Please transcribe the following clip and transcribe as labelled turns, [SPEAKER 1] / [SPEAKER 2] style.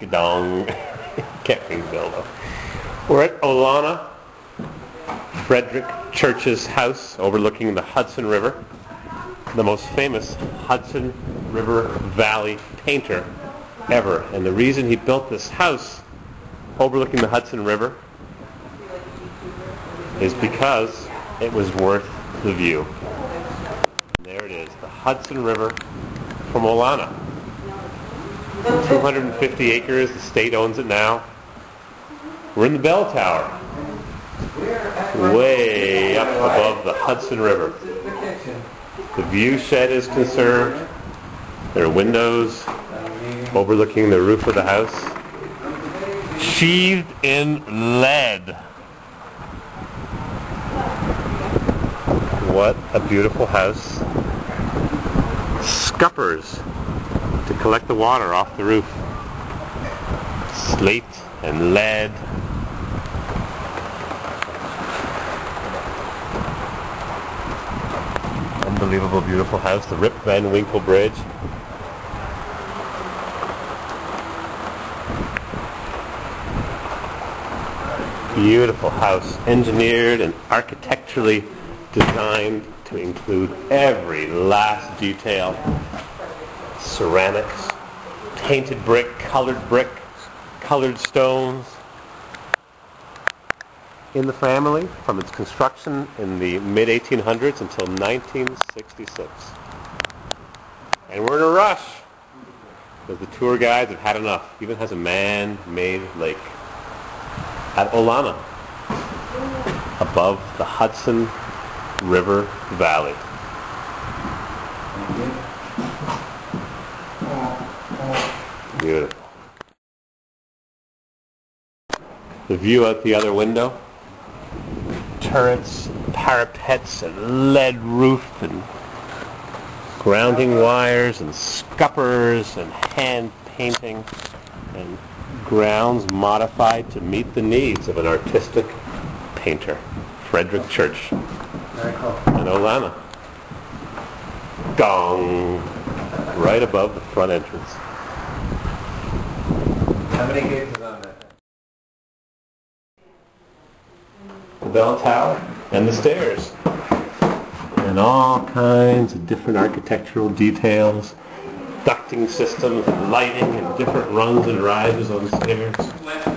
[SPEAKER 1] Gadong. Can't ring bell though. We're at Olana, Frederick Church's house overlooking the Hudson River. The most famous Hudson River Valley painter ever. And the reason he built this house overlooking the Hudson River is because it was worth the view. And there it is, the Hudson River from Olana. 250 acres, the state owns it now. We're in the bell tower, way up above the Hudson River. The view shed is conserved. There are windows overlooking the roof of the house. Sheathed in lead. What a beautiful house. Scuppers collect the water off the roof. Slate and lead. Unbelievable beautiful house. The Rip Van Winkle Bridge. Beautiful house. Engineered and architecturally designed to include every last detail. Ceramics, painted brick, colored brick, colored stones. In the family from its construction in the mid-1800s until 1966. And we're in a rush because the tour guides have had enough. Even has a man-made lake at Olana above the Hudson River Valley. Beautiful. The view out the other window. Turrets, parapets, and lead roof, and grounding wires, and scuppers, and hand painting, and grounds modified to meet the needs of an artistic painter. Frederick Church
[SPEAKER 2] Very cool.
[SPEAKER 1] and Olana. Gong! Right above the front entrance.
[SPEAKER 2] How many gigs is on that?
[SPEAKER 1] The bell tower and the stairs. And all kinds of different architectural details, ducting systems and lighting and different runs and rises on the stairs.